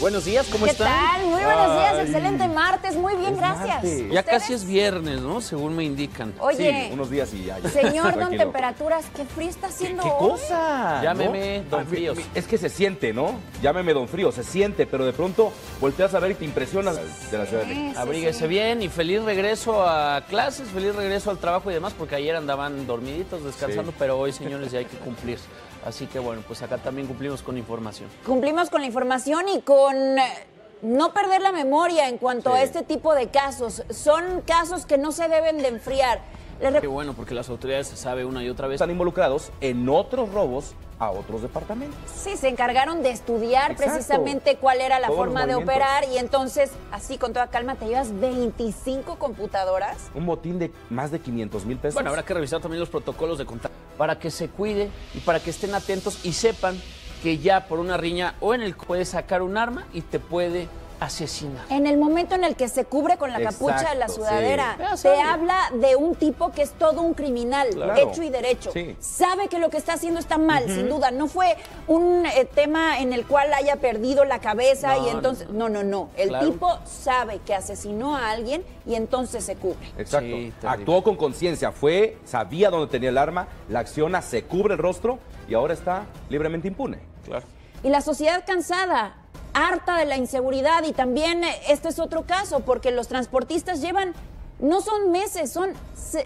Buenos días, ¿cómo ¿Qué están? tal? Muy buenos días, Ay, excelente martes, muy bien, Es gracias. martes. Ya casi es viernes, ¿no? Según me indican. Oye, Sí, unos días y ya. ya. señor don temperaturas, qué frío está ¿Qué, haciendo qué hoy. cosa? Llámeme ¿no? Don Ah, Fríos. mi- Es que se siente, ¿no? Llámeme Don Frío, se siente, pero de pronto volteas a ver y te impresionas de la Ciudad de México. Sí, Abríguese sí. bien y feliz regreso a clases, feliz regreso al trabajo y demás, porque ayer andaban dormiditos, descansando, Sí. pero hoy, señores, ya hay que cumplir. Así que bueno, pues acá también cumplimos con información. Cumplimos con la información y con eh, no perder la memoria en cuanto a este tipo de casos. Son casos que no se deben de enfriar. Qué bueno, porque las autoridades se sabe una y otra vez. Están involucrados en otros robos a otros departamentos. Sí, se encargaron de estudiar Exacto. precisamente cuál era la Todos forma de operar y entonces, así con toda calma, te llevas 25 computadoras. Un botín de más de 500 mil pesos. Bueno, habrá que revisar también los protocolos de contacto para que se cuide y para que estén atentos y sepan que ya por una riña o en el puede sacar un arma y te puede asesinar. En el momento en el que se cubre con la capucha de la sudadera, sí. Sabe. habla de un tipo que es todo un criminal, Claro. hecho y derecho. Sí. Sabe que lo que está haciendo está mal, sin duda. No fue un eh, tema en el cual haya perdido la cabeza No, y entonces. No, no, no. El Claro. tipo sabe que asesinó a alguien y entonces se cubre. Exacto. Sí. Actuó con conciencia, fue, sabía dónde tenía el arma, la acciona, se cubre el rostro y ahora está libremente impune. Claro. Y la sociedad cansada, harta de la inseguridad y también eh, este es otro caso porque los transportistas llevan no son meses, son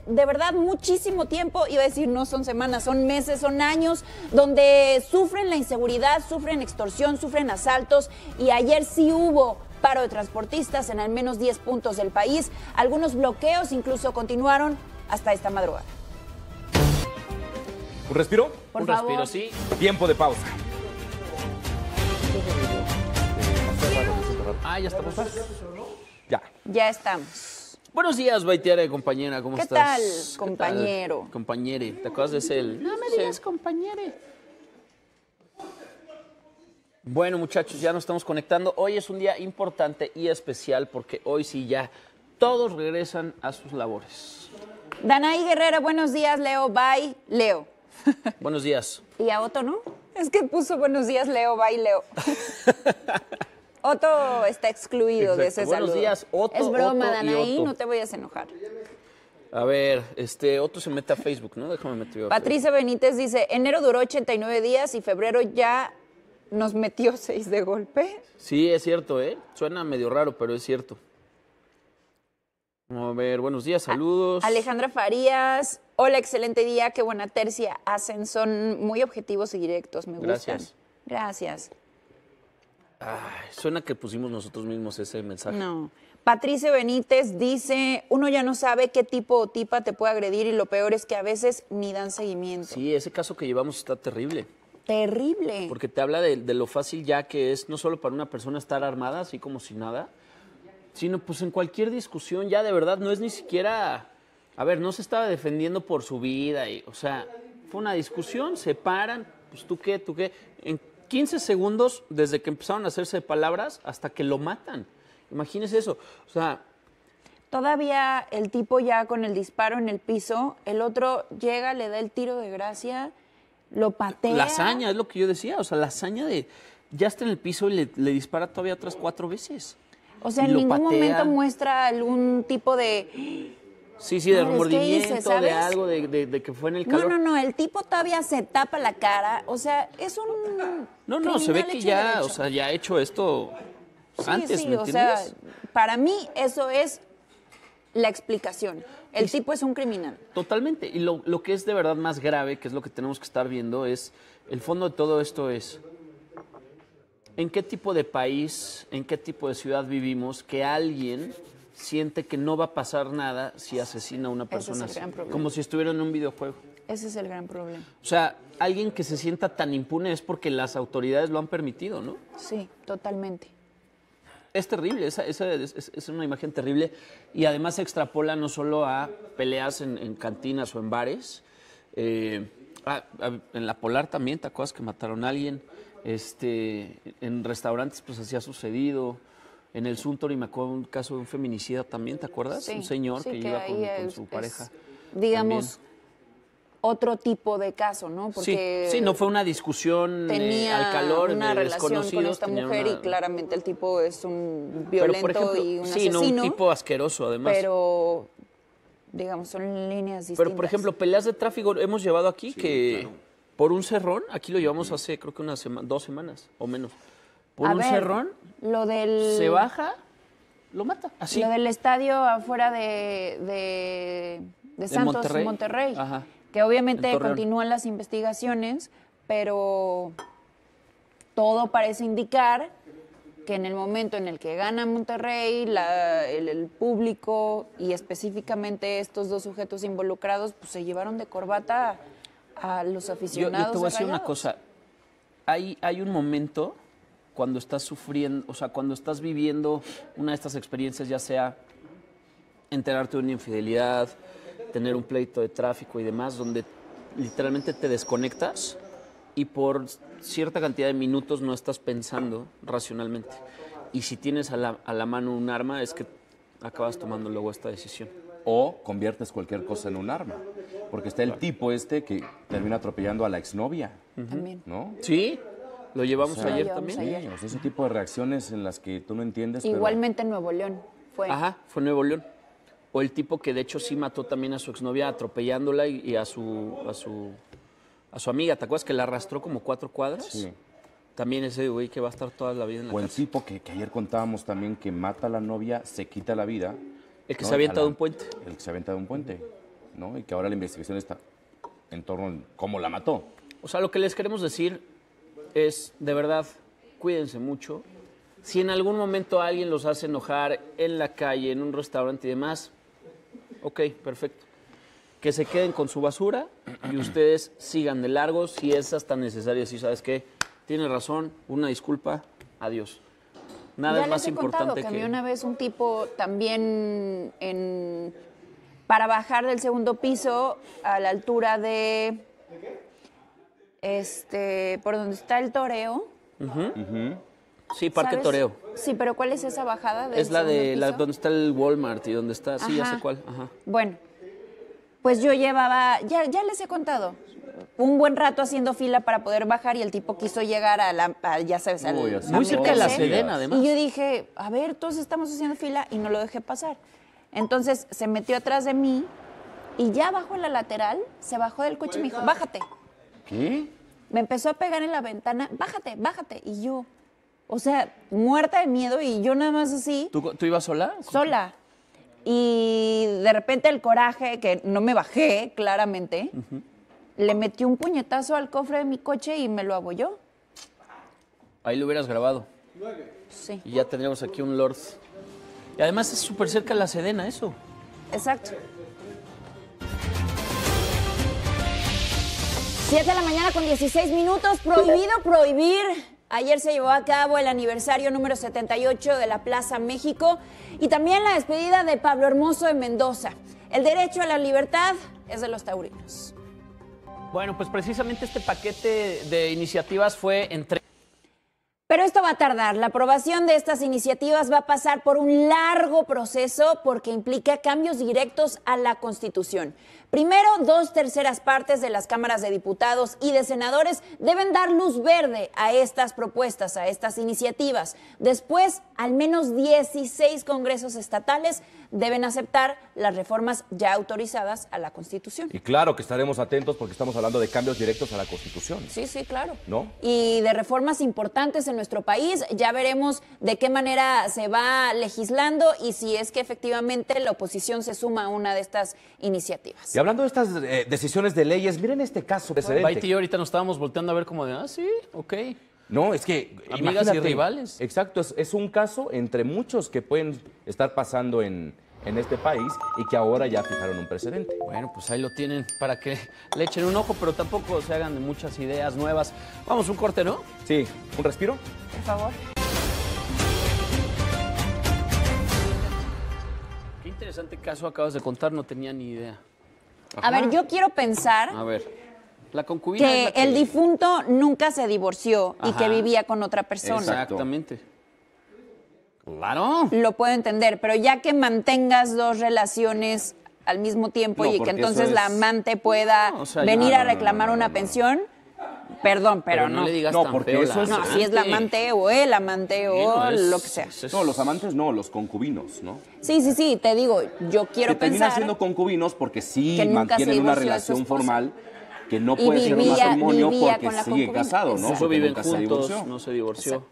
de verdad muchísimo tiempo, iba a decir no son semanas, son meses, son años donde sufren la inseguridad, sufren extorsión, sufren asaltos y ayer sí hubo paro de transportistas en al menos 10 puntos del país, algunos bloqueos incluso continuaron hasta esta madrugada. ¿Un respiro? Por un favor. respiro, sí. Tiempo de pausa. Ah, ya estamos. Ya. Ya estamos. Buenos días, Baitiara, compañera, ¿cómo ¿Qué estás? tal, ¿Qué compañero? tal, Compañere, ¿te acuerdas de ese? el- No me Sí. digas compañere. Bueno, muchachos, ya nos estamos conectando. Hoy es un día importante y especial porque hoy sí ya todos regresan a sus labores. Danaí Guerrera, buenos días, Leo, bye, Leo. Buenos días. Y a Otto, ¿no? Es que puso buenos días, Leo, bye, Leo. Otto está excluido de ese. Buenos saludo. días, Otto, Es broma, Otto Danaí, Otto. no te vayas a enojar. A ver, este, otro se mete a Facebook, ¿no? Déjame meter Patricia Benítez dice, enero duró 89 días y febrero ya nos metió seis de golpe. Sí, es cierto, ¿eh? Suena medio raro, pero es cierto. A ver, buenos días, saludos. Alejandra Farías, hola, excelente día, qué buena tercia hacen, son muy objetivos y directos, me gustan. Gracias. Ay, suena que pusimos nosotros mismos ese mensaje. No. Patricia Benítez dice, uno ya no sabe qué tipo o tipa te puede agredir y lo peor es que a veces ni dan seguimiento. Sí, ese caso que llevamos está terrible. Terrible. Porque te habla de, de lo fácil ya que es no solo para una persona estar armada, así como si nada, sino pues en cualquier discusión ya de verdad no es ni siquiera, a ver, no se estaba defendiendo por su vida, y, o sea, fue una discusión, se paran, pues tú qué, tú qué, en 15 segundos desde que empezaron a hacerse palabras hasta que lo matan. Imagínese eso, o sea, Todavía el tipo ya con el disparo en el piso, el otro llega, le da el tiro de gracia, lo patea. la hazaña, es lo que yo decía, o sea, la hazaña de ya está en el piso y le, le dispara todavía otras cuatro veces. O sea, en ningún patea. momento muestra algún tipo de... Sí, sí, de No, remordimiento, de algo, de, de- de que fue en el No, calor. no, no, el tipo todavía se tapa la cara. O sea, es un... No, no, se ve que ya, derecho. o sea, ya ha hecho esto Sí, antes, sí, ¿me o sea, para mí eso es la explicación. El tipo es un criminal. Totalmente. Y lo, lo que es de verdad más grave, que es lo que tenemos que estar viendo, es el fondo de todo esto es en qué tipo de país, en qué tipo de ciudad vivimos que alguien siente que no va a pasar nada si asesina a una Ese es persona el así, gran problema. como si estuviera en un videojuego. Ese es el gran problema. O sea, alguien que se sienta tan impune es porque las autoridades lo han permitido, ¿no? Sí, totalmente. Es terrible, esa, esa es, es- es una imagen terrible y además se extrapola no solo a peleas en, en cantinas o en bares, eh, en la Polar también, ¿te acuerdas que mataron a alguien? Este, en restaurantes pues así ha sucedido, en el Suntory me acuerdo un caso de un feminicida también, ¿te acuerdas? Sí, un señor sí, que, que iba con, ahí con es- su es, pareja. digamos, otro tipo de caso, ¿no? Porque sí, sí, no fue una discusión eh, tenía al calor una de relación con esta mujer una- y claramente el tipo es un violento ejemplo, y un sí, no, asesino. un tipo asqueroso, además. pero digamos son líneas distintas. Pero, por ejemplo, peleas de tráfico hemos llevado aquí que por un cerrón, aquí lo llevamos hace creo que una dos semanas o menos. Por A un ver, cerrón, lo del se baja, lo mata. Así. Lo del estadio afuera de, de, de Santos, Monterrey. Monterrey, Ajá. que obviamente continúan las investigaciones, pero todo parece indicar que en el momento en el que gana Monterrey, la- el, el público y específicamente estos dos sujetos involucrados, pues se llevaron de corbata a, a los Yo, aficionados. yo te voy a de decir una cosa. Hay, hay un momento cuando estás sufriendo, o sea, cuando estás viviendo una de estas experiencias, ya sea enterarte de una infidelidad, tener un pleito de tráfico y demás, donde literalmente te desconectas y por cierta cantidad de minutos no estás pensando racionalmente. Y si tienes a la, a la mano un arma, es que acabas tomando luego esta decisión. O conviertes cualquier cosa en un arma. Porque está el tipo este que termina atropellando a la exnovia, También. ¿no? Sí, lo llevamos O sea, ayer llevamos también. ayer. Sí, o sea, ese tipo de reacciones en las que tú no entiendes. pero- Igualmente en Nuevo León fue. Ajá, fue Nuevo León. O el tipo que de hecho sí mató también a su exnovia atropellándola y, y a su a su a su amiga. ¿Te acuerdas que la arrastró como cuatro cuadras? Sí. También ese güey que va a estar toda la vida en la O el tipo que, que ayer contábamos también que mata a la novia, se quita la vida. El que ¿no? se avienta de un puente. El que se avienta de un puente, ¿no? Y que ahora la investigación está en torno a cómo la mató. O sea, lo que les queremos decir es, de verdad, cuídense mucho. Si en algún momento alguien los hace enojar en la calle, en un restaurante y demás, ok, perfecto. Que se queden con su basura y ustedes sigan de largo si es hasta necesario. Si sabes qué, tiene razón, una disculpa, adiós. Nada ya es más importante que, que... a mí una vez un tipo también en para bajar del segundo piso a la altura de este por donde está el toreo. Sí, Parque ¿sabes? Toreo. Sí, pero ¿cuál es esa bajada? del Es la de la, donde está el Walmart y donde está... Sí, ya sé cuál. Ajá. Bueno, pues yo llevaba, ya, ya les he contado, un buen rato haciendo fila para poder bajar y el tipo quiso llegar a la, a, ya sabes, al, Uy, Muy a cerca de la. Sedena, además. Y yo dije, a ver, todos estamos haciendo fila y no lo dejé pasar. Entonces se metió atrás de mí y ya bajo en la lateral, se bajó del coche y me dijo, bájate. ¿Qué? Me empezó a pegar en la ventana, bájate, bájate. Y yo, o sea, muerta de miedo y yo nada más así ¿Tú, ¿Tú ibas sola? sola. Y de repente el coraje, que no me bajé claramente, le metió un puñetazo al cofre de mi coche y me lo abolló. Ahí lo hubieras grabado. Sí, Y ya tendríamos aquí un Lord. Y además es súper cerca la Sedena, eso. exacto. 7 de la mañana con 16 minutos. Prohibido prohibir. Ayer se llevó a cabo el aniversario número 78 de la Plaza México y también la despedida de Pablo Hermoso de Mendoza. El derecho a la libertad es de los taurinos. Bueno, pues precisamente este paquete de iniciativas fue entre... Pero esto va a tardar. La aprobación de estas iniciativas va a pasar por un largo proceso porque implica cambios directos a la Constitución. Primero, dos terceras partes de las cámaras de diputados y de senadores deben dar luz verde a estas propuestas, a estas iniciativas. Después, al menos 16 congresos estatales deben aceptar las reformas ya autorizadas a la Constitución. Y claro que estaremos atentos porque estamos hablando de cambios directos a la Constitución. Sí, sí, claro. ¿No? Y de reformas importantes en nuestro país. Ya veremos de qué manera se va legislando y si es que efectivamente la oposición se suma a una de estas iniciativas. Hablando de estas eh, decisiones de leyes, miren este caso precedente. Baiti y yo ahorita nos estábamos volteando a ver como de, ah, sí, ok. No, es que. Amigas y rivales. Exacto, es, es un caso entre muchos que pueden estar pasando en, en este país y que ahora ya fijaron un precedente. Bueno, pues ahí lo tienen para que le echen un ojo, pero tampoco se hagan de muchas ideas nuevas. Vamos, un corte, ¿no? Sí, un respiro. Por favor. Qué interesante caso acabas de contar, no tenía ni idea. A ver, yo quiero pensar A ver, la concubina es que la el difunto nunca se divorció y que vivía con otra persona. Exactamente. Claro. Lo puedo entender, pero ya que mantengas dos relaciones al mismo tiempo No, y que entonces la amante pueda No, o sea, venir ya- a reclamar no, no, una no. pensión, perdón, pero, no. no le digas No, tan porque feo eso es- No, si es la amante o el amante o no, es- lo que sea. es- No, los amantes no, los concubinos, ¿no? Sí, sí, sí, te digo, yo quiero que terminan pensar siendo concubinos porque sí mantienen una relación formal que no Y puede ser un matrimonio porque sigue concubina. casado, ¿no? Exacto. Eso viven se juntos, divorció. no se divorció.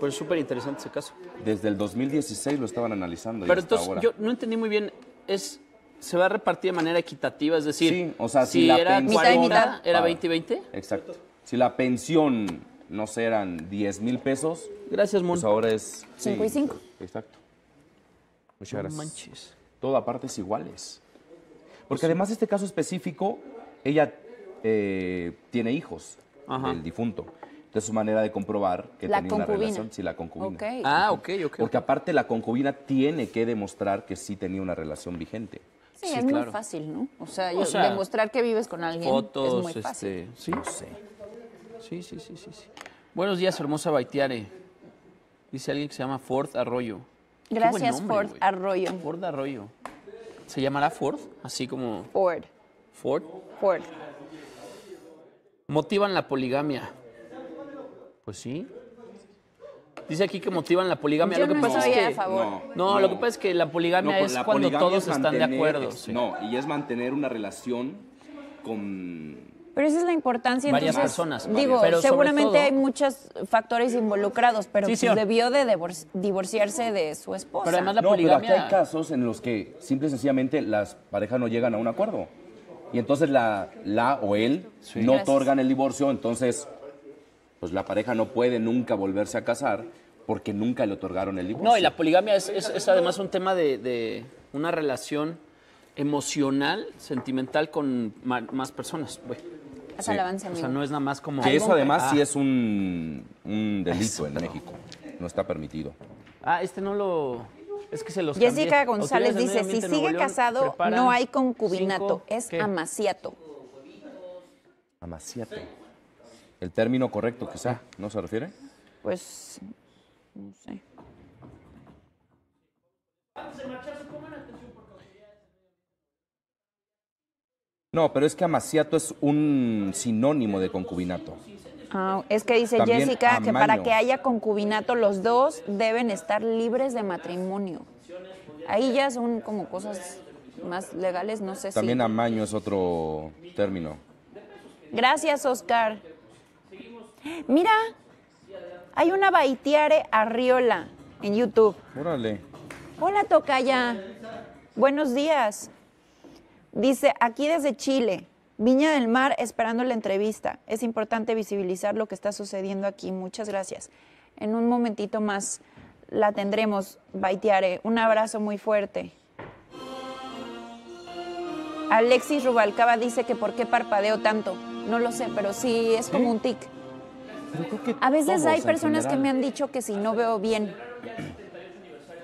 Pues es súper interesante ese caso. Desde el 2016 lo estaban analizando y Pero hasta entonces, ahora. yo no entendí muy bien, es se va a repartir de manera equitativa, es decir, Sí, o sea, si si la era pensión- 40, Mitad y mitad. era Para- 20 y 20. Exacto. Si la pensión, no sé, eran 10 mil pesos, Gracias, Mon. pues ahora es... Cinco y cinco. Exacto. Muchas No gracias. manches. todo a partes iguales. Porque además de este caso específico, ella eh, tiene hijos Ajá. del difunto. Entonces, su manera de comprobar que La tenía una relación, sí, la concubina. Ah, ok, ok. Porque aparte la concubina tiene que demostrar que sí tenía una relación vigente. Sí, Sí, es claro. muy fácil, ¿no? O sea, O yo- sea, demostrar que vives con alguien Fotos, es muy fácil. este, sí, No sé. sí, sí, sí, sí, sí. Buenos días, hermosa Baitiare. Dice alguien que se llama Ford Arroyo. Gracias, nombre, Ford. Arroyo. Ford Arroyo. ¿Se llamará Ford? Así como Ford. Ford. Ford. Motivan la poligamia. Pues sí. Dice aquí que motivan la poligamia. Yo lo que no pasa estoy es a que favor. No, lo que pasa es que la poligamia No, pues, es la cuando poligamia todos es están de acuerdo. sí. No, y es mantener una relación con... Pero esa es la importancia. Varias entonces, personas, Digo, pero seguramente todo- hay muchos factores involucrados, pero Sí, pues, debió de divor- divorciarse de su esposa. Pero además la no, pero aquí poligamia. hay casos en los que simple y sencillamente las parejas no llegan a un acuerdo. Y entonces la, la o él no Gracias. otorgan el divorcio, entonces pues la pareja no puede nunca volverse a casar porque nunca le otorgaron el divorcio. No, y la poligamia es, es- es además un tema de, de una relación emocional, sentimental con ma- más personas. güey. Haz Sí. alabanza, O sea, no es nada más como. Que eso además Ah. sí es un, un delito Eso, en pero- México. No está permitido. Ah, este no lo. Es que se los. Jessica cambié. González dice, si sigue León casado, no hay concubinato, cinco- es ¿qué? amaciato. Amaciato. El término correcto quizá, ¿no se refiere? Pues, no sé. No, pero es que amaciato es un sinónimo de concubinato. Ah, es que dice También Jessica que para que haya concubinato los dos deben estar libres de matrimonio. Ahí ya son como cosas más legales, no sé También si. amaño es otro término. Gracias, Oscar. Mira, hay una Baitiare Arriola en YouTube. Órale. Hola, Tocaya. Buenos días. Dice, aquí desde Chile, Viña del Mar, esperando la entrevista. Es importante visibilizar lo que está sucediendo aquí. Muchas gracias. En un momentito más la tendremos, Baitiare. Un abrazo muy fuerte. Alexis Rubalcaba dice que por qué parpadeo tanto. No lo sé, pero sí es como un tic. A veces hay personas que me han dicho que si no veo bien.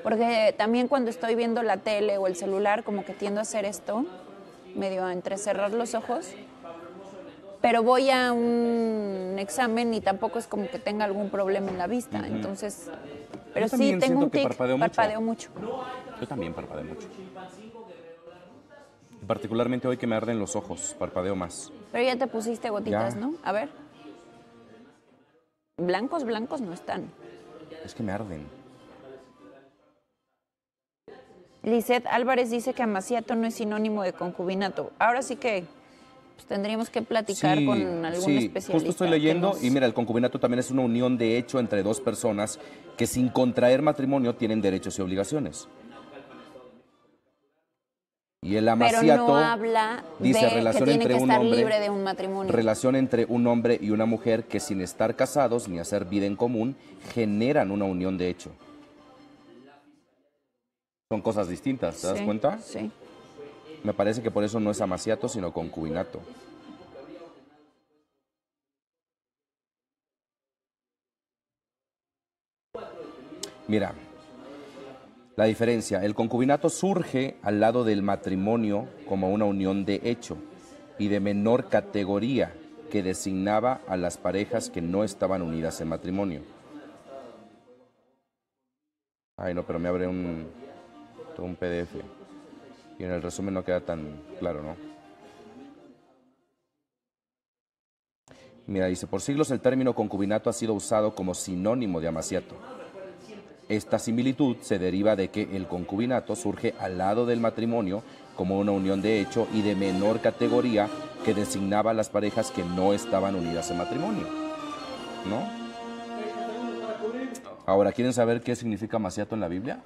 Porque también cuando estoy viendo la tele o el celular, como que tiendo a hacer esto, medio a entrecerrar los ojos. Pero voy a un examen y tampoco es como que tenga algún problema en la vista. Entonces, pero Yo sí tengo un tic, parpadeo mucho. Yo también parpadeo mucho. Particularmente hoy que me arden los ojos, parpadeo más. Pero ya te pusiste gotitas, Ya. ¿no? A ver. Blancos, blancos no están. Es que me arden. Lisette Álvarez dice que amaciato no es sinónimo de concubinato. Ahora sí que pues, tendríamos que platicar Sí, con algún sí, especialista. Justo estoy leyendo nos- y mira, el concubinato también es una unión de hecho entre dos personas que sin contraer matrimonio tienen derechos y obligaciones. Y el Pero amaciato no habla dice de que relación tiene entre que un estar hombre libre de un matrimonio. relación entre un hombre y una mujer que sin estar casados ni hacer vida en común generan una unión de hecho. Son cosas distintas, ¿te das cuenta? Sí. Me parece que por eso no es amaciato, sino concubinato. Mira, la diferencia. El concubinato surge al lado del matrimonio como una unión de hecho y de menor categoría que designaba a las parejas que no estaban unidas en matrimonio. Ay, no, pero me abre un, un PDF. Y en el resumen no queda tan claro, ¿no? Mira, dice, por siglos el término concubinato ha sido usado como sinónimo de amaciato. Esta similitud se deriva de que el concubinato surge al lado del matrimonio como una unión de hecho y de menor categoría que designaba a las parejas que no estaban unidas en matrimonio. ¿No? Ahora, ¿quieren saber qué significa amaciato en la Biblia?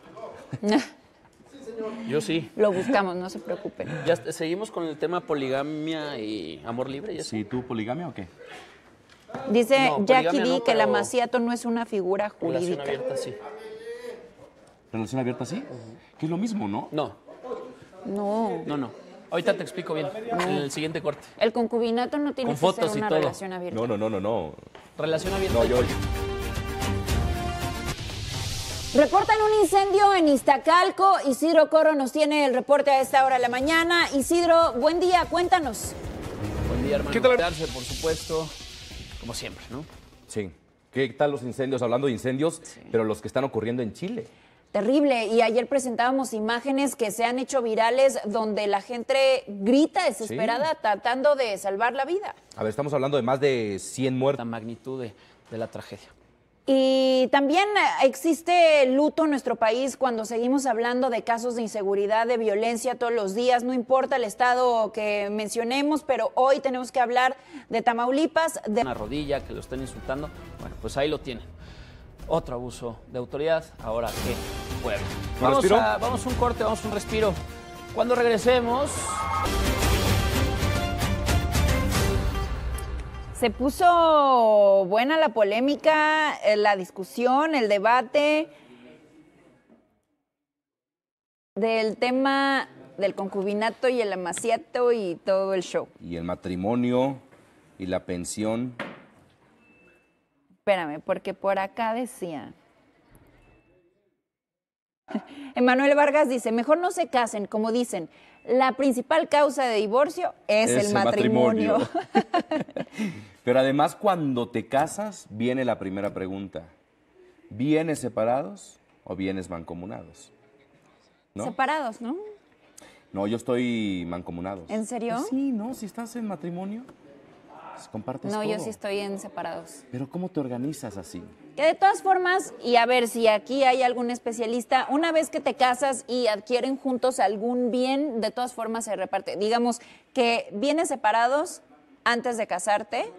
Yo sí. Lo buscamos, no se preocupen. Ya seguimos con el tema poligamia y amor libre. ¿y eso? ¿Sí, tú poligamia o qué? Dice No, Jackie D no, que el pero- amaciato no es una figura Relación jurídica. abierta, sí. ¿Relación abierta sí? Que es lo mismo, ¿no? No, No, no, no. Ahorita te explico bien. En el siguiente corte. el concubinato no tiene Con que fotos ser y una todo. relación abierta. No, no, no, no, no. Relación abierta. No, y yo, Reportan un incendio en Iztacalco. Isidro Coro nos tiene el reporte a esta hora de la mañana. Isidro, buen día, cuéntanos. Buen día, hermano. ¿Qué tal? Cuidarse, por supuesto. Como siempre, ¿no? Sí. ¿Qué tal los incendios? Hablando de incendios, pero los que están ocurriendo en Chile. Terrible. Y ayer presentábamos imágenes que se han hecho virales donde la gente grita desesperada tratando de salvar la vida. A ver, estamos hablando de más de 100 La muertos. magnitud de, de la tragedia. Y también existe luto en nuestro país cuando seguimos hablando de casos de inseguridad, de violencia todos los días, no importa el estado que mencionemos, pero hoy tenemos que hablar de Tamaulipas, de Una rodilla, que lo estén insultando. Bueno, pues ahí lo tienen. Otro abuso de autoridad. Ahora qué pueblo. ¿Un Vamos respiro? a, vamos a un corte, vamos a un respiro. Cuando regresemos, Se puso buena la polémica, eh, la discusión, el debate del tema del concubinato y el amaciato y todo el show. Y el matrimonio y la pensión. Espérame, porque por acá decía. Emanuel Vargas dice, mejor no se casen, como dicen, la principal causa de divorcio es, el matrimonio. Pero además, cuando te casas, viene la primera pregunta. ¿Vienes separados o vienes mancomunados? ¿No? Separados, ¿no? No, yo estoy mancomunados. ¿En serio? Sí, no, si estás en matrimonio, compartes No, yo sí estoy en separados. Pero ¿cómo te organizas así? Que de todas formas, y a ver si aquí hay algún especialista, una vez que te casas y adquieren juntos algún bien, de todas formas se reparte. Digamos que vienes separados antes de casarte.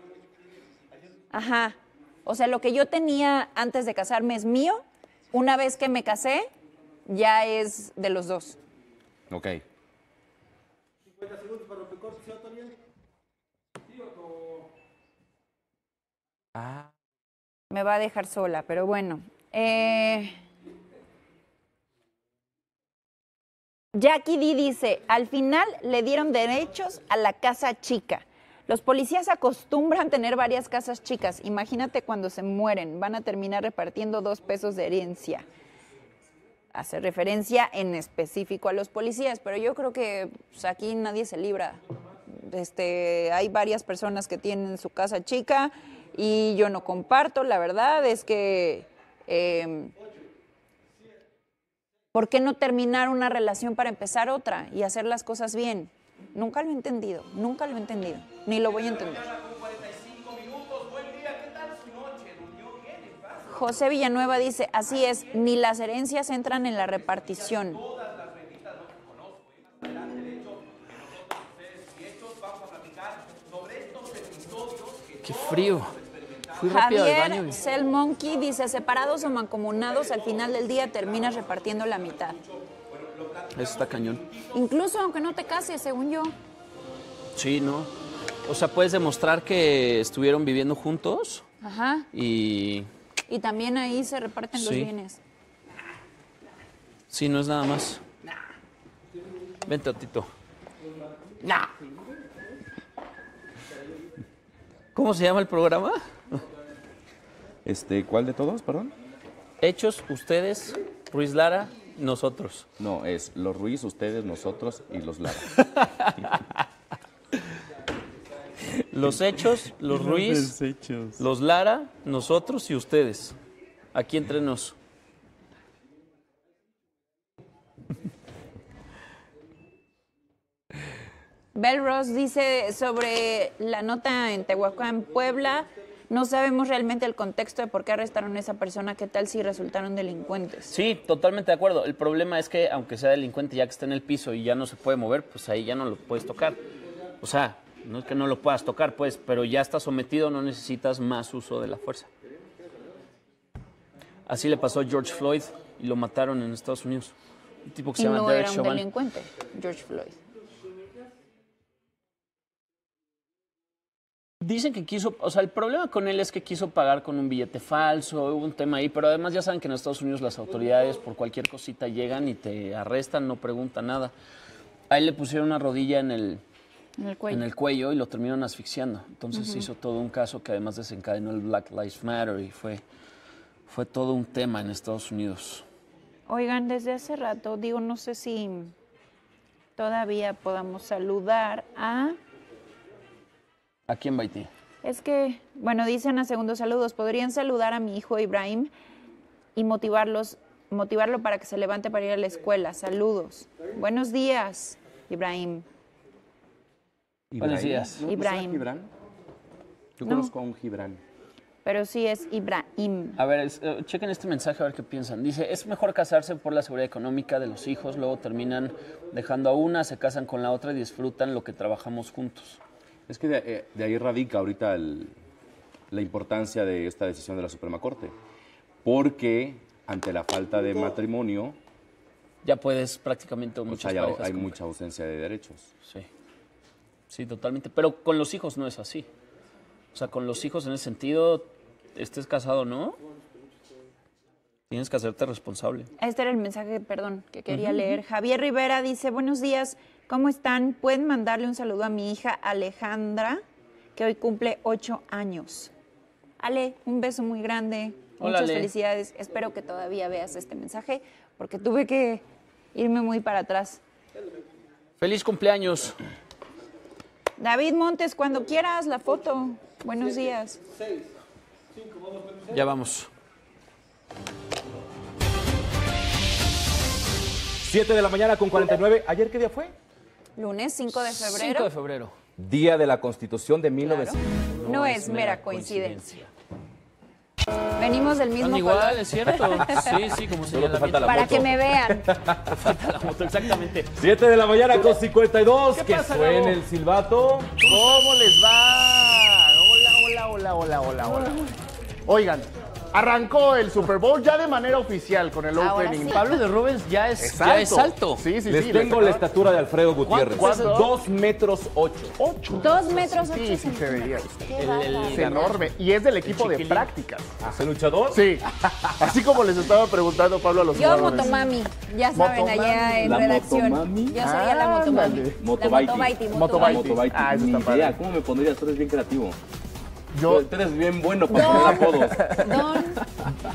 Ajá. O sea, lo que yo tenía antes de casarme es mío. Una vez que me casé, ya es de los dos. Ok. Ah, Me va a dejar sola, pero bueno. Eh, Jackie D dice, al final le dieron derechos a la casa chica. Los policías acostumbran tener varias casas chicas. Imagínate cuando se mueren, van a terminar repartiendo dos pesos de herencia. Hace referencia en específico a los policías, pero yo creo que pues, aquí nadie se libra. Este, hay varias personas que tienen su casa chica y yo no comparto. La verdad es que, eh, ¿por qué no terminar una relación para empezar otra y hacer las cosas bien? Nunca lo he entendido, nunca lo he entendido, ni lo voy a entender. José Villanueva dice, así es, ni las herencias entran en la repartición. qué frío. Fui. Javier Cell Monkey dice, separados o mancomunados, al final del día terminas repartiendo la mitad. Eso está cañón. Incluso aunque no te cases, según yo. Sí, ¿no? O sea, puedes demostrar que estuvieron viviendo juntos Ajá. y Y también ahí se reparten los bienes. sí, no es nada más. Vente, Tito. ¿Cómo se llama el programa? Este, ¿cuál de todos, perdón? Hechos, ustedes, Ruiz Lara, nosotros. No, es los Ruiz, ustedes, nosotros y los Lara. Los hechos, los Ruiz, los Lara, nosotros y ustedes. Aquí entre nos. Bell Ross dice sobre la nota en Tehuacán, Puebla. No sabemos realmente el contexto de por qué arrestaron a esa persona. ¿Qué tal si resultaron delincuentes? Sí, totalmente de acuerdo. El problema es que aunque sea delincuente, ya que está en el piso y ya no se puede mover, pues ahí ya no lo puedes tocar. O sea, no es que no lo puedas tocar, pues, pero ya está sometido, no necesitas más uso de la fuerza. Así le pasó a George Floyd y lo mataron en Estados Unidos. Un tipo que Y se llama no Derek era un Chauvin. delincuente, George Floyd. Dicen que quiso, o sea, el problema con él es que quiso pagar con un billete falso, hubo un tema ahí, pero además ya saben que en Estados Unidos las autoridades por cualquier cosita llegan y te arrestan, no preguntan nada. A él le pusieron una rodilla en el, En el cuello. en el cuello y lo terminaron asfixiando. Entonces se hizo todo un caso que además desencadenó el Black Lives Matter y fue, fue todo un tema en Estados Unidos. Oigan, desde hace rato, digo, no sé si todavía podamos saludar a... ¿A quién va Haití? Es que, bueno, dicen a segundos saludos, podrían saludar a mi hijo Ibrahim y motivarlos, motivarlo para que se levante para ir a la escuela. Saludos. Buenos días, Ibrahim. Buenos días. ¿No- Ibrahim. Gibran? Yo No. conozco a un Gibran. Pero sí es Ibrahim. A ver, es- eh, chequen este mensaje a ver qué piensan. Dice, es mejor casarse por la seguridad económica de los hijos, luego terminan dejando a una, se casan con la otra y disfrutan lo que trabajamos juntos. Es que de, eh, de ahí radica ahorita el- la importancia de esta decisión de la Suprema Corte. Porque ante la falta de matrimonio, Ya puedes prácticamente pues muchas hay, parejas hay mucha ausencia de derechos. Sí. Sí, totalmente. Pero con los hijos no es así. O sea, con los hijos en ese sentido, estés casado o no, tienes que hacerte responsable. Este era el mensaje, perdón, que quería leer. Javier Rivera dice, buenos días, ¿cómo están? Pueden mandarle un saludo a mi hija Alejandra, que hoy cumple ocho años. Ale, un beso muy grande, Hola, muchas Ale. felicidades. Espero que todavía veas este mensaje, porque tuve que irme muy para atrás. Feliz cumpleaños. David Montes, cuando quieras la foto. Buenos días. Ya vamos. 7 de la mañana con 49. ¿Ayer qué día fue? Lunes 5 de 5 febrero. de febrero. Día de la Constitución de Claro. 1900. No, es mera coincidencia. Venimos del mismo Están igual, color. es cierto. Sí, sí, como Solo te falta señalamiento. la Para moto. que me vean. Falta la moto, exactamente. 7 de la mañana con 52. ¿Qué que pasa, suene Gabo? el silbato. ¿Cómo les va? Hola, hola, hola, hola, hola, hola. Oigan, arrancó el Super Bowl ya de manera oficial con el Ahora opening. sí. Pablo de Rubens ya es, Es ya es alto. Sí, sí, Les sí. tengo la estatura de Alfredo Gutiérrez. ¿Cuánto? 2 metros 8. Ocho. Dos metros Sí, ocho sí se veía. Qué El- el- bárbaro. Es enorme. Y es del equipo de chiquilín. prácticas. ¿Hace luchador? Sí. Así como les estaba preguntando Pablo a los Yo jugadores. Motomami, ya saben, Motomami. allá en ¿La redacción. Motomami? Yo sería la Motomami. Ándale. La Motobaiti. Motobaiti, Motobaiti. Motobaiti. Ah, eso Ni está padre. idea. ¿Cómo me pondrías? Tú eres bien creativo. Yo, Tú eres bien bueno para poner apodos. Don,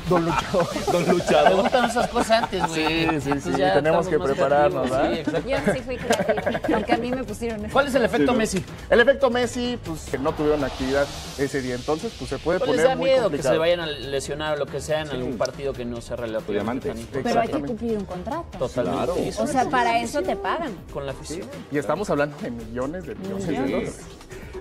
don luchador. Don Me luchador. gustan esas cosas antes, güey. Sí, sí, sí, ya tenemos que prepararnos, ¿verdad? Sí, yo sí fui creativa, aunque a mí me pusieron. ¿Cuál es el efecto Messi? El efecto Messi, pues que no tuvieron actividad ese día, entonces pues se puede Pues les poner da muy miedo que se vayan a lesionar o lo que sea en algún partido que no sea relativo. Diamantes. Pero hay que cumplir un contrato. Totalmente. Claro. O sea, para eso te pagan. con la afición. Y estamos hablando de millones de millones de Millones. dólares.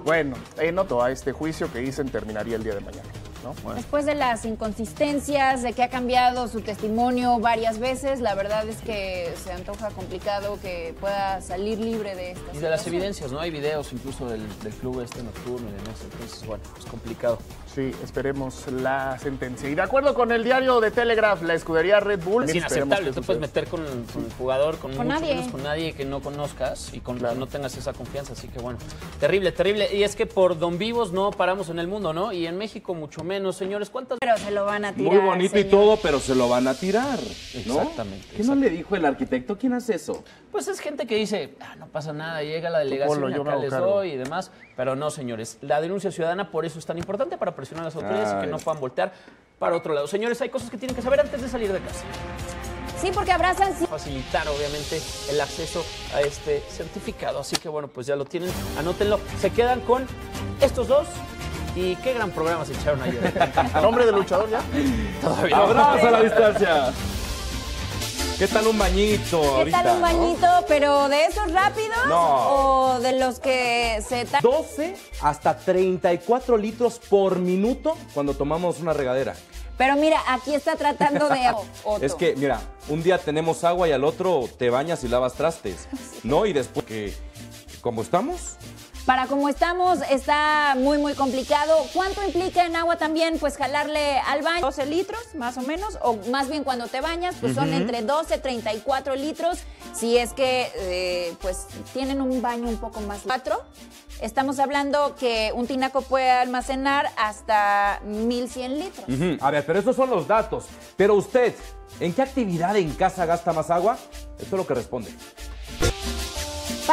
Bueno, en noto a este juicio que dicen terminaría el día de mañana. ¿no? Después de las inconsistencias, de que ha cambiado su testimonio varias veces, la verdad es que se antoja complicado que pueda salir libre de esta Y de las evidencias, ¿no? Hay videos incluso del, del club este nocturno y demás. Entonces, bueno, es complicado. Sí, esperemos la sentencia. Y de acuerdo con el diario de Telegraph, la escudería Red Bull. Es inaceptable. te puedes meter con, con el jugador, con, Con mucho nadie. menos con nadie que no conozcas y con Claro. que no tengas esa confianza. Así que bueno, terrible, terrible. Y es que por don vivos no paramos en el mundo, ¿no? Y en México mucho menos. Señores, ¿cuántas Pero se lo van a tirar. Muy bonito y todo, pero se lo van a tirar. ¿no? Exactamente, ¿Qué no le dijo el arquitecto? ¿Quién hace eso? Pues es gente que dice, ah, no pasa nada, llega la delegación ponlo, y yo acá les doy y demás. Pero no, señores, la denuncia ciudadana por eso es tan importante, para presionar a las autoridades y que no puedan voltear para otro lado. Señores, hay cosas que tienen que saber antes de salir de casa. Sí, porque abrazan sí. Facilitar, obviamente, el acceso a este certificado. Así que bueno, pues ya lo tienen, anótenlo. Se quedan con estos dos y qué gran programa se echaron ayer. A nombre del luchador ya. Todavía no. ¡Abrazo a la distancia! ¿Qué tal un bañito ¿Qué tal un no? bañito? ¿Pero de esos rápidos? No. ¿O de los que se... ta- 12 hasta 34 litros por minuto cuando tomamos una regadera. Pero mira, aquí está tratando de... Otto. Es que, mira, un día tenemos agua y al otro te bañas y lavas trastes, ¿no? Y después que, ¿cómo estamos? Para como estamos, está muy, muy complicado. ¿Cuánto implica en agua también? Pues jalarle al baño 12 litros, más o menos, o más bien cuando te bañas, pues son entre 12 y 34 litros. Si es que, eh, pues, tienen un baño un poco más cuatro. Estamos hablando que un tinaco puede almacenar hasta 1100 litros. A ver, pero esos son los datos. Pero usted, ¿en qué actividad en casa gasta más agua? Esto es lo que responde.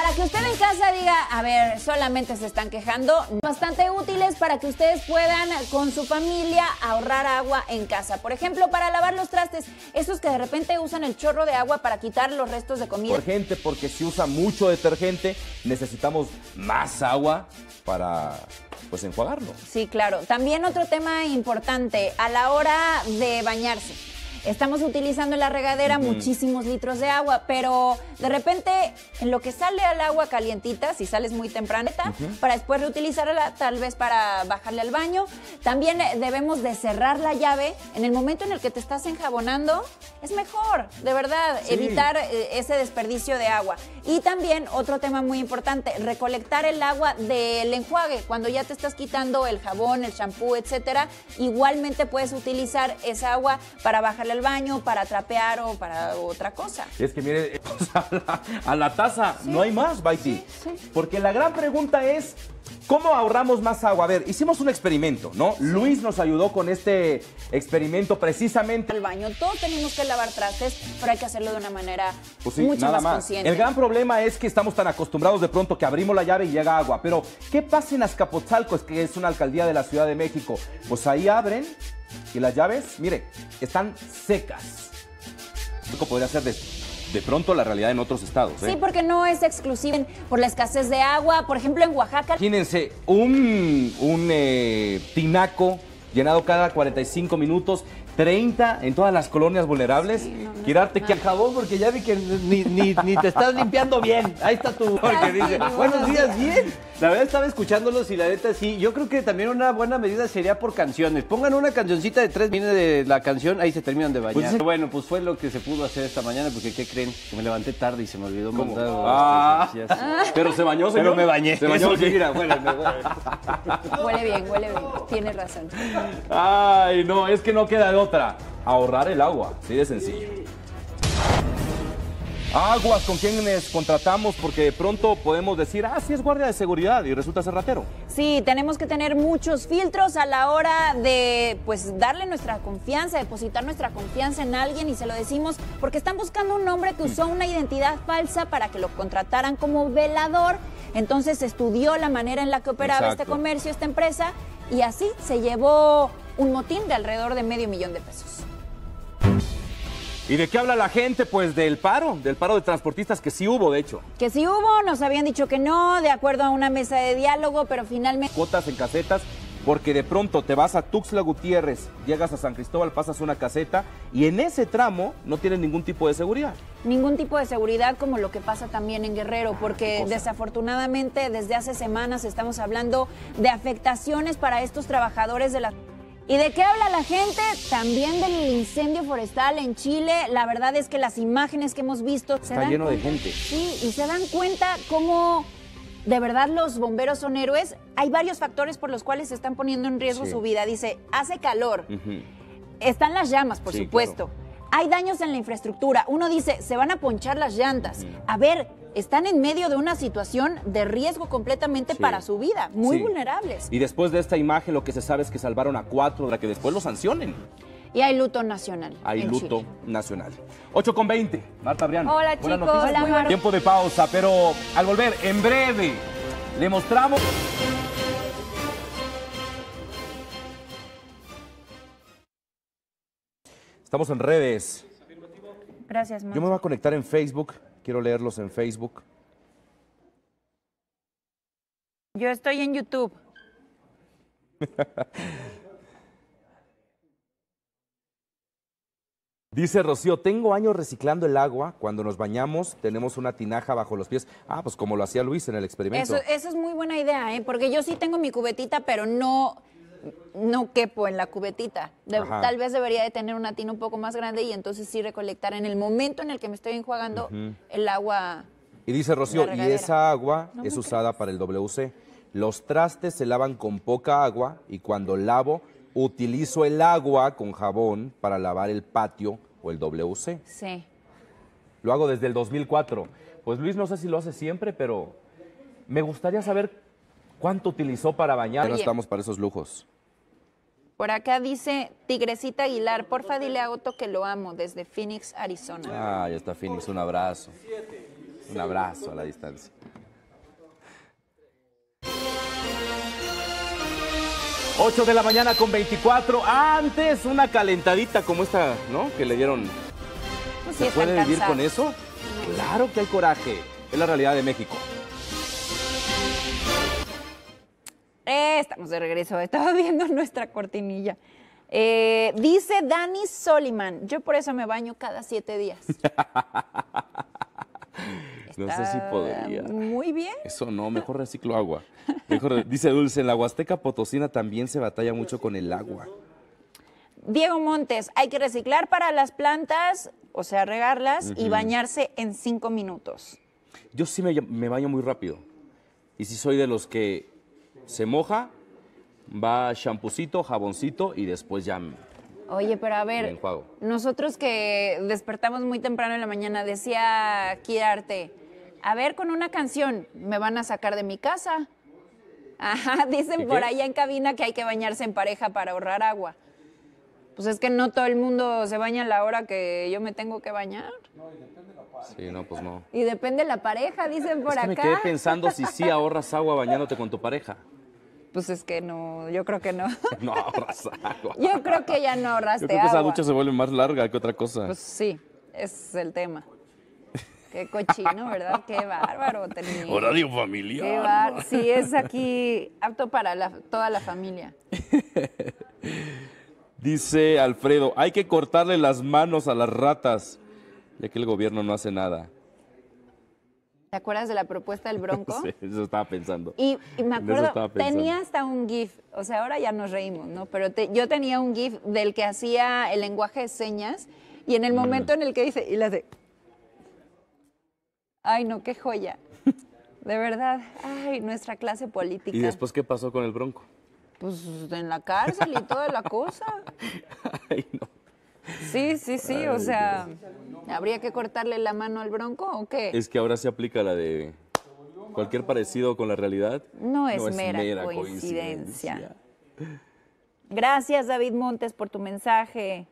Para que usted en casa diga, a ver, solamente se están quejando, bastante útiles para que ustedes puedan con su familia ahorrar agua en casa. Por ejemplo, para lavar los trastes, esos que de repente usan el chorro de agua para quitar los restos de comida. Por gente, porque si usa mucho detergente, necesitamos más agua para, pues, enjuagarlo. Sí, claro. También otro tema importante, a la hora de bañarse. Estamos utilizando en la regadera muchísimos litros de agua, pero de repente en lo que sale al agua calientita, si sales muy temprano, para después reutilizarla tal vez para bajarle al baño, también eh, debemos de cerrar la llave en el momento en el que te estás enjabonando, es mejor, de verdad, Sí. evitar eh, ese desperdicio de agua. Y también otro tema muy importante, recolectar el agua del enjuague. Cuando ya te estás quitando el jabón, el champú, etcétera, igualmente puedes utilizar esa agua para bajarle al baño, para trapear o para otra cosa. Es que mire, a la, a la taza no hay más, Baiti. Porque la gran pregunta es, ¿cómo ahorramos más agua? A ver, hicimos un experimento, ¿no? Luis nos ayudó con este experimento precisamente. Al baño, todos tenemos que lavar trastes, pero hay que hacerlo de una manera Pues sí, mucho nada más, más. consciente. El gran problema es que estamos tan acostumbrados de pronto que abrimos la llave y llega agua. Pero, ¿qué pasa en Azcapotzalco? Es que es una alcaldía de la Ciudad de México. Pues ahí abren y las llaves, mire, están secas. Esto podría ser de, de pronto la realidad en otros estados. ¿eh? Sí, porque no es exclusivo por la escasez de agua. Por ejemplo, en Oaxaca, Imagínense, un, un eh, tinaco llenado cada 45 minutos, 30 en todas las colonias vulnerables. Quirarte que El jabón, porque ya vi que ni, ni- ni te estás limpiando bien. Ahí está tu. Porque dice, Buenos buenos días, días". bien. La verdad estaba escuchándolos y la neta sí. Yo creo que también una buena medida sería por canciones. Pongan una cancioncita de tres, viene de la canción, ahí se terminan de bañar. Pues sí. bueno, pues fue lo que se pudo hacer esta mañana, porque ¿qué creen? Que me levanté tarde y se me olvidó mandar. Ah. sí, Pero se bañó, señor. Pero me bañé. Se bañó, sí, sí. mira, bueno, me voy. huele bien, huele bien. Tienes razón. Ay, no, es que no queda de otra. Ahorrar el agua, así de sencillo. Aguas con quienes contratamos porque de pronto podemos decir, ah, sí es guardia de seguridad y resulta ser ratero. Sí, tenemos que tener muchos filtros a la hora de pues darle nuestra confianza, depositar nuestra confianza en alguien y se lo decimos porque están buscando un hombre que usó una identidad falsa para que lo contrataran como velador. Entonces estudió la manera en la que operaba Exacto. este comercio, esta empresa y así se llevó un motín de alrededor de medio millón de pesos. ¿Y de qué habla la gente? Pues del paro, del paro de transportistas que sí hubo, de hecho. Que si hubo, nos habían dicho que no, de acuerdo a una mesa de diálogo, pero finalmente... Cuotas en casetas, porque de pronto te vas a Tuxtla Gutiérrez, llegas a San Cristóbal, pasas una caseta y en ese tramo no tienes ningún tipo de seguridad. ningún tipo de seguridad como lo que pasa también en Guerrero, porque cosa? desafortunadamente desde hace semanas estamos hablando de afectaciones para estos trabajadores de la... ¿Y de qué habla la gente? También del incendio forestal en Chile. La verdad es que las imágenes que hemos visto... se dan lleno de gente. Sí, y se dan cuenta cómo de verdad los bomberos son héroes. Hay varios factores por los cuales se están poniendo en riesgo Sí. su vida. Dice, hace calor, están las llamas, por Sí, supuesto. Hay daños en la infraestructura. Uno dice, se van a ponchar las llantas. A ver, están en medio de una situación de riesgo completamente Sí. para su vida, muy Sí. vulnerables. Y después de esta imagen lo que se sabe es que salvaron a cuatro para que después los sancionen. Y hay luto nacional. Hay en luto Chile. nacional. 8 con 20. Marta Briano. Hola, Buenas chicos. noticias. Hola, Marta. Tiempo de pausa, pero al volver, en breve, le mostramos. Estamos en redes. Gracias, Max. Yo me voy a conectar en Facebook. Quiero leerlos en Facebook. Yo estoy en YouTube. Dice Rocío, tengo años reciclando el agua. Cuando nos bañamos tenemos una tinaja bajo los pies. Ah, pues como lo hacía Luis en el experimento. Eso, eso es muy buena idea, ¿eh? porque yo sí tengo mi cubetita, pero no, no quepo en la cubetita. De- tal vez debería de tener una tina un poco más grande y entonces sí recolectar en el momento en el que me estoy enjuagando el agua. Y dice Rocío, y esa agua No es usada para el WC. Los trastes se lavan con poca agua y cuando lavo utilizo el agua con jabón para lavar el patio o el WC. Sí. Lo hago desde el 2004. Pues Luis no sé si lo hace siempre, pero me gustaría saber cuánto utilizó para bañar. No Oye. estamos para esos lujos. Por acá dice Tigrecita Aguilar, porfa dile a Otto que lo amo desde Phoenix, Arizona. Ah, ya está Phoenix, un abrazo. Un abrazo a la distancia. Ocho de la mañana con 24. Antes una calentadita como esta, ¿no? Que le dieron. Pues ¿Se puede vivir con eso? Claro que hay coraje. Es la realidad de México. Eh, estamos de regreso. Estaba viendo nuestra cortinilla. Eh, dice Dani Soliman, yo por eso me baño cada siete días. No sé si podría. Muy bien. Eso no, mejor reciclo agua. Mejor, dice Dulce, en la Huasteca Potosina también se batalla mucho con el agua. Diego Montes, hay que reciclar para las plantas, o sea, regarlas y bañarse en cinco minutos. Yo sí me, me baño muy rápido. Y si soy de los que se moja, va champucito, jaboncito y después ya. Oye, pero a Me ver, nosotros que despertamos muy temprano en la mañana, decía Kiarte, a ver, con una canción, me van a sacar de mi casa. Ajá, dicen ¿Qué, por allá en cabina que hay que bañarse en pareja para ahorrar agua. Pues es que no todo el mundo se baña a la hora que yo me tengo que bañar. Sí, no, pues no. Y depende la pareja, dicen por es que me acá. quedé pensando si sí ahorras agua bañándote con tu pareja. Pues es que no, yo creo que no. No ahorras agua. Yo creo que ya no ahorraste Yo creo que esa ducha se vuelve más larga que otra cosa. Pues sí, ese es el tema. Qué cochino, ¿verdad? Qué bárbaro. tenía. Horario Qué familiar. bar- Sí, es aquí apto para la- toda la familia. Dice Alfredo, hay que cortarle las manos a las ratas, ya que el gobierno no hace nada. ¿Te acuerdas de la propuesta del Bronco? Sí, eso estaba pensando. Y, y me acuerdo, tenía hasta un GIF, o sea, ahora ya nos reímos, ¿no? Pero te- yo tenía un GIF del que hacía el lenguaje de señas y en el momento en el que dice, y le hace, ay no, qué joya. De verdad, ay, nuestra clase política. ¿Y después qué pasó con el bronco? Pues en la cárcel y toda la cosa. Ay, no. Sí, sí, sí, o sea, ¿habría que cortarle la mano al Bronco o qué? Es que ahora se aplica la de cualquier parecido con la realidad. No es mera coincidencia. Gracias, David Montes, por tu mensaje.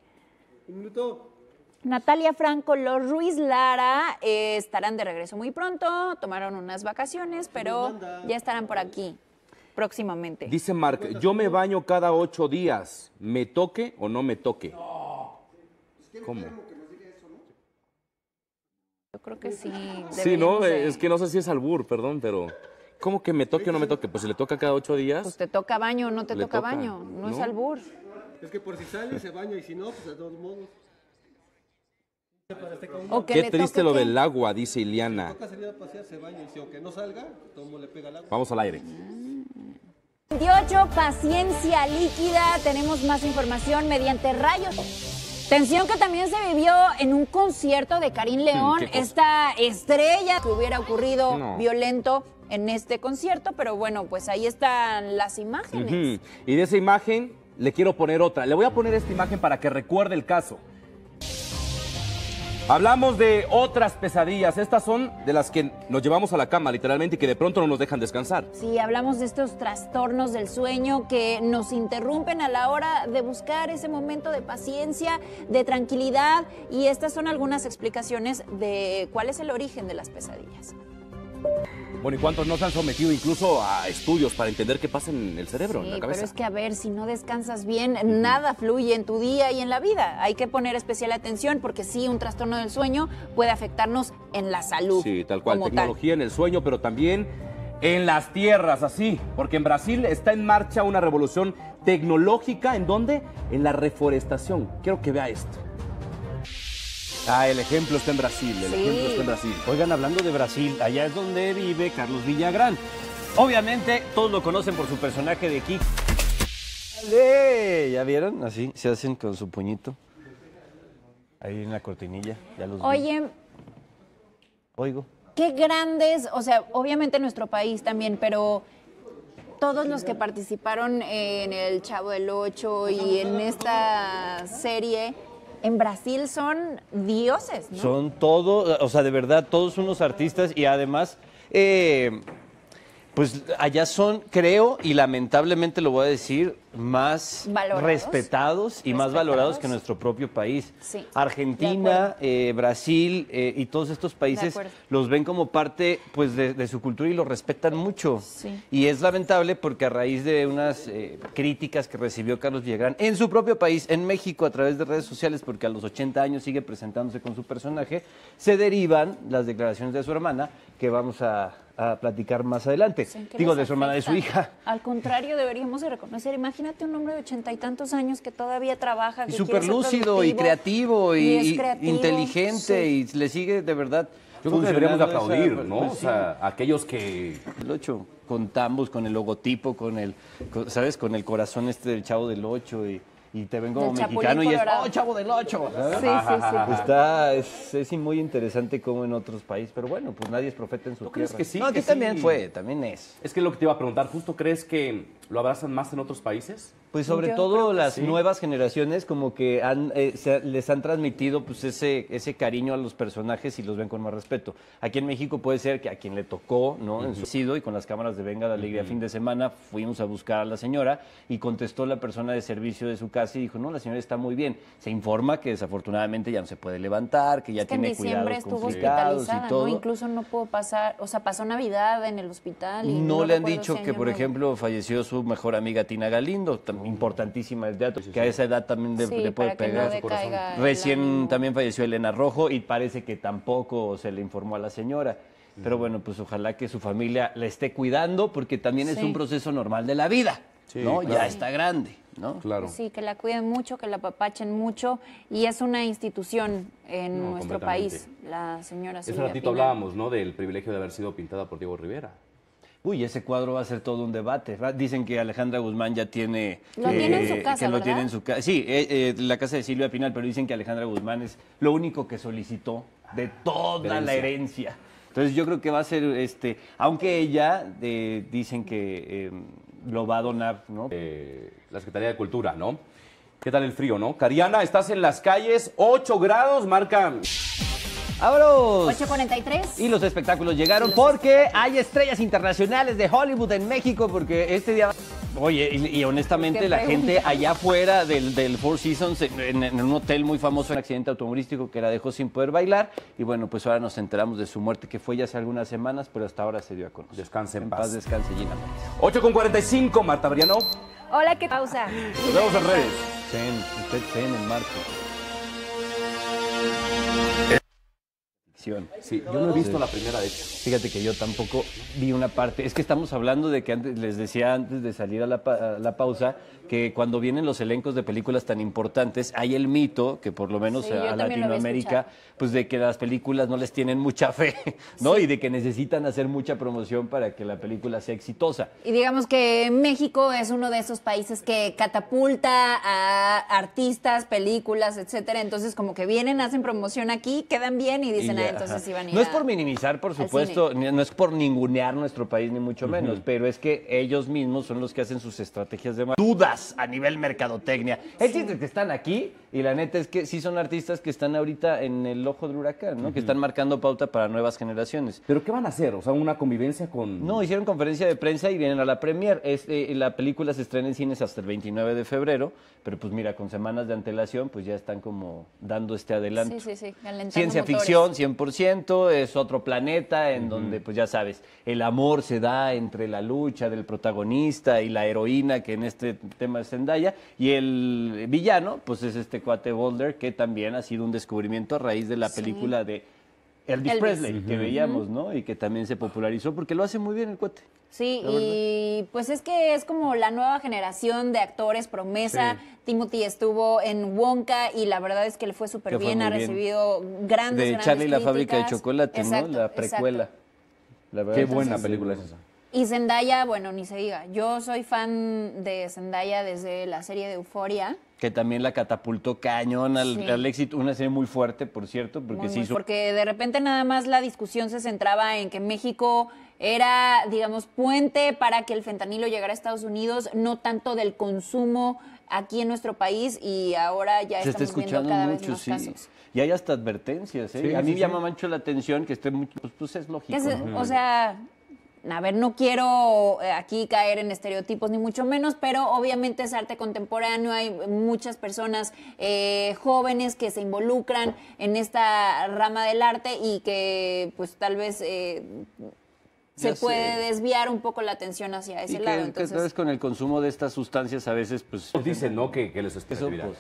Natalia Franco, los Ruiz Lara eh, estarán de regreso muy pronto, tomaron unas vacaciones, pero ya estarán por aquí próximamente. Dice Mark, yo me baño cada ocho días, me toque o no me toque. ¿Cómo? Yo creo que sí. Sí, no, de- es que no sé si es albur, perdón, pero ¿cómo que me toque o no me toque? Pues si le toca cada ocho días. Pues te toca baño o no te toca, toca, baño, no, es albur. Es que por si sale se baña y si no, pues de todos modos. O que Qué le triste toque lo del agua, dice Iliana. Toca salir a pasear, se baña y si aunque no salga, todo el mundo le pega al agua. Vamos al aire. 28, paciencia líquida. Tenemos más información mediante rayos. Tensión que también se vivió en un concierto de Karim León, esta estrella que hubiera ocurrido No. violento en este concierto, pero bueno, pues ahí están las imágenes. Y de esa imagen le quiero poner otra. Le voy a poner esta imagen para que recuerde el caso. Hablamos de otras pesadillas. Estas son de las que nos llevamos a la cama, literalmente, y que de pronto no nos dejan descansar. Sí, hablamos de estos trastornos del sueño que nos interrumpen a la hora de buscar ese momento de paciencia, de tranquilidad, y estas son algunas explicaciones de cuál es el origen de las pesadillas. Bueno, ¿y cuántos no se han sometido incluso a estudios para entender qué pasa en el cerebro, en la pero cabeza? es que a ver, si no descansas bien, nada fluye en tu día y en la vida. Hay que poner especial atención porque sí, un trastorno del sueño puede afectarnos en la salud. Sí, tal cual. Tecnología en el sueño, pero también en las tierras, así. Porque en Brasil está en marcha una revolución tecnológica. ¿En dónde? En la reforestación. Quiero que vea esto. Ah, el ejemplo está en Brasil, el Sí. ejemplo está en Brasil. Oigan, hablando de Brasil, allá es donde vive Carlos Villagrán. Obviamente, todos lo conocen por su personaje de Kik. ¡Ale! ¿Ya vieron? Así se hacen con su puñito. Ahí en la cortinilla, ya los vi. Oye, Oigo. qué grandes, o sea, obviamente nuestro país también, pero todos los que participaron en el Chavo del Ocho y en esta serie en Brasil son dioses, ¿no? Son todos, o sea, de verdad, todos unos artistas y además, eh, pues allá son, creo, y lamentablemente lo voy a decir, más Valorados. respetados y más valorados que nuestro propio país. Sí, Argentina, eh, Brasil eh, y todos estos países los ven como parte pues, de, de su cultura y lo respetan mucho. Sí. Y es lamentable porque a raíz de unas eh, críticas que recibió Carlos Villagrán en su propio país, en México, a través de redes sociales, porque a los 80 años sigue presentándose con su personaje, se derivan las declaraciones de su hermana, que vamos a, a platicar más adelante. Digo, de su hermana, de su hija. Al contrario, deberíamos de reconocer. Imagínate un hombre de ochenta y tantos años que todavía trabaja, Y súper lúcido y creativo y, creativo, inteligente sí. y le sigue de verdad. Yo creo que deberíamos de funcionando esa- aplaudir, ¿no? pues, O sí. sea, aquellos que El 8, con tambos, con el logotipo, con el, con- ¿sabes? Con el corazón este del Chavo del 8 y, y te ven como mexicano y es. ¡oh, Chavo del 8! Sí, sí, sí. Está, es, es muy interesante como en otros países, pero bueno, pues nadie es profeta en su ¿Tú tierra. crees que sí, No, aquí que también sí? fue, también es. Es que lo que te iba a preguntar, ¿justo crees que lo abrazan más en otros países? Pues sobre Yo todo las sí. nuevas generaciones como que han, eh, se- les han transmitido pues ese, ese cariño a los personajes y los ven con más respeto. Aquí en México puede ser que a quien le tocó, ¿no? En su sido y con las cámaras de Venga de Alegría fin de semana fuimos a buscar a la señora y contestó la persona de servicio de su casa y dijo, no, la señora está muy bien. Se informa que desafortunadamente ya no se puede levantar, que ya Es que en tiene diciembre cuidados estuvo hospitalizada, y todo. ¿no? Incluso no pudo pasar, o sea, pasó Navidad en el hospital. Y No, le han dicho si que, por ejemplo, falleció su mejor amiga Tina Galindo, importantísima del teatro, que a esa edad también le, Sí, le puede para que pegar no su corazón. Recién también falleció Elena Rojo y parece que tampoco se le informó a la señora. Pero bueno, pues ojalá que su familia la esté cuidando porque también es un proceso normal de la vida, Sí, ¿no? claro. Ya está grande, ¿no? Claro. Sí, que la cuiden mucho, que la apapachen mucho y es una institución en No, nuestro país, la señora Hace Silvia ratito Pinal. hablábamos, ¿no? Del privilegio de haber sido pintada por Diego Rivera. Uy, ese cuadro va a ser todo un debate. Dicen que Alejandra Guzmán ya tiene... eh, Lo tiene en su casa, Que lo tiene en su casa. Sí, eh, eh, la casa de Silvia Pinal, pero dicen que Alejandra Guzmán es lo único que solicitó de toda la herencia. Entonces yo creo que va a ser, este, aunque ella eh, dicen que eh, lo va a donar, ¿no? Eh, la Secretaría de Cultura, ¿no? ¿Qué tal el frío, no? Cariana, estás en las calles, 8 grados, marca... ¡Vámonos! 843. Y los espectáculos llegaron porque hay estrellas internacionales de Hollywood en México, porque este día... Oye, y, y honestamente ¿Qué la pregunta? gente allá afuera del, del Four Seasons, en, en un hotel muy famoso, un accidente automovilístico que la dejó sin poder bailar, y bueno, pues ahora nos enteramos de su muerte, que fue ya hace algunas semanas, pero hasta ahora se dio a conocer. Descanse en en paz. paz. descanse, Gina Montes. 8 con 45, Marta Briano. Hola, ¿qué pausa? Nos vemos en redes. Zen, usted Zen en marzo. Ficción. Sí, yo no he visto la primera de hecho. Fíjate que yo tampoco vi una parte. Es que estamos hablando de que antes, les decía antes de salir a la, pa- a la pausa, que cuando vienen los elencos de películas tan importantes, hay el mito, que por lo menos Sí, a Latinoamérica, pues de que las películas no les tienen mucha fe, ¿no? Y de que necesitan hacer mucha promoción para que la película sea exitosa. Y digamos que México es uno de esos países que catapulta a artistas, películas, etcétera. Entonces, como que vienen, hacen promoción aquí, quedan bien y dicen, Y ya, entonces ajá. iban a ir No es por minimizar, por supuesto, ni- no es por ningunear nuestro país, ni mucho menos, pero es que ellos mismos son los que hacen sus estrategias de dudas a nivel mercadotecnia. El chiste es que están aquí y la neta es que sí son artistas que están ahorita en el ojo del huracán, ¿no? Que están marcando pauta para nuevas generaciones. ¿Pero qué van a hacer? O sea, una convivencia con... No, hicieron conferencia de prensa y vienen a la premier. Es, eh, la película se estrena en cines hasta el 29 de febrero, pero pues mira, con semanas de antelación, pues ya están como dando este adelanto. Sí, sí, sí, Ciencia motores. ficción, 100%, es otro planeta en donde, pues ya sabes, el amor se da entre la lucha del protagonista y la heroína, que en este tema es Zendaya, y el villano, pues es este cuate Boulder, que también ha sido un descubrimiento a raíz de la película de Elvis, Elvis. Presley, que veíamos, ¿no? Y que también se popularizó porque lo hace muy bien el cuate. Sí, y pues es que es como la nueva generación de actores promesa. Timothy estuvo en Wonka y la verdad es que le fue súper bien, ha bien. recibido grandes, De grandes Charlie y la fábrica de críticas. chocolate, Exacto, ¿no? La precuela. exacto. La verdad Qué buena sí. película es esa. Y Zendaya, bueno, ni se diga. Yo soy fan de Zendaya desde la serie de Euforia. Que también la catapultó cañón al, Sí. al éxito. Una serie muy fuerte, por cierto, porque Muy, muy- hizo porque de repente nada más la discusión se centraba en que México era, digamos, puente para que el fentanilo llegara a Estados Unidos, no tanto del consumo aquí en nuestro país y ahora ya se está estamos viendo escuchando cada vez mucho, más sí. casos. Y hay hasta advertencias, ¿eh? Sí, a mí sí, me sí. llama mucho la atención que esté mucho, pues, pues es lógico. O sea, a ver, no quiero eh, aquí caer en estereotipos ni mucho menos, pero obviamente es arte contemporáneo, hay muchas personas eh, jóvenes que se involucran en esta rama del arte y que pues tal vez eh, se Ya sé. puede desviar un poco la atención hacia ese lado. que Entonces, con el consumo de estas sustancias a veces, pues... Dicen, ¿no? Que, que les Eso, pues...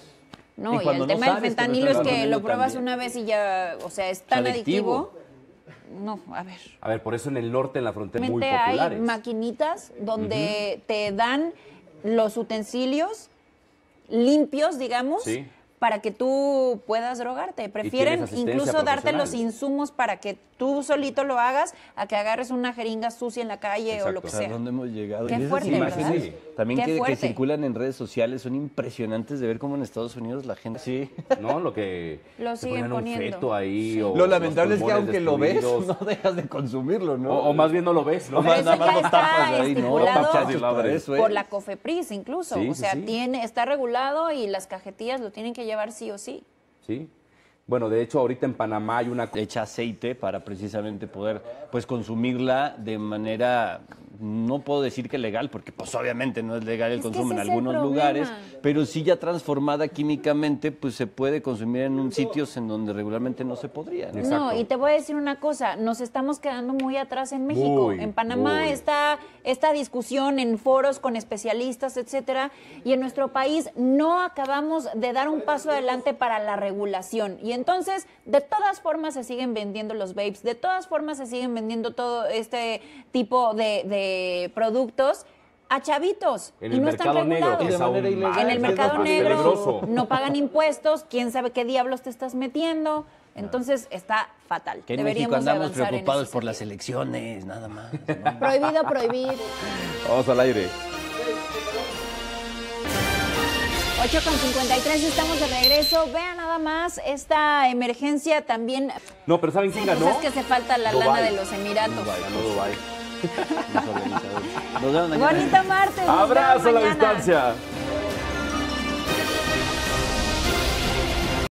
no, y y, cuando el no tema del sabes que no fentanilo es que lo pruebas también. una vez y ya, o sea, es tan adictivo. adictivo. No, a ver. A ver, por eso en el norte, en la frontera, muy Realmente hay populares. maquinitas donde te dan los utensilios limpios, digamos, Sí. Para que tú puedas drogarte. Prefieren incluso darte los insumos para que tú solito lo hagas a que agarres una jeringa sucia en la calle o lo que ¿A sea. dónde hemos llegado? Qué Y esas fuerte, imágenes ¿verdad? también Qué que, circulan en redes sociales son impresionantes de ver cómo en Estados Unidos la gente... Sí. ¿No? Lo que. Lo siguen ponían un poniendo. feto ahí. O Lo lamentable es que aunque lo ves, no dejas de consumirlo, ¿no? O, o más bien no lo ves, ¿no? Pero eso nada más lo tapas ahí, ¿no? por la COFEPRIS incluso. Sí, o sea, sí. tiene está regulado y las cajetillas lo tienen que llevar sí o sí. Sí. Bueno, de hecho, ahorita en Panamá hay una. echa aceite para precisamente poder pues consumirla de manera no puedo decir que legal porque pues obviamente no es legal el Es consumo en algunos lugares pero sí ya transformada químicamente pues se puede consumir en un sitios en donde regularmente no se podría ¿no? No, y te voy a decir una cosa, nos estamos quedando muy atrás en México. Muy, en Panamá muy. está esta discusión en foros con especialistas, etcétera, y en nuestro país no acabamos de dar un paso adelante para la regulación. Y entonces, de todas formas se siguen vendiendo los vapes, de todas formas se siguen vendiendo todo este tipo de, de productos a chavitos En y el no están mercado negro, regulados. En el mercado negro peligroso. no pagan impuestos, quién sabe qué diablos te estás metiendo. Entonces está fatal. que en Deberíamos México andamos preocupados por las elecciones nada más ¿no? Prohibido prohibir. Vamos al aire. 8 con 53, estamos de regreso. Vean nada más esta emergencia también. No, pero ¿saben quién Pues ganó? es que se falta la lana de los Emiratos. Ganó Dubái. Los organizadores. Nos vemos mañana. Bonito martes. nos Abrazo a la distancia.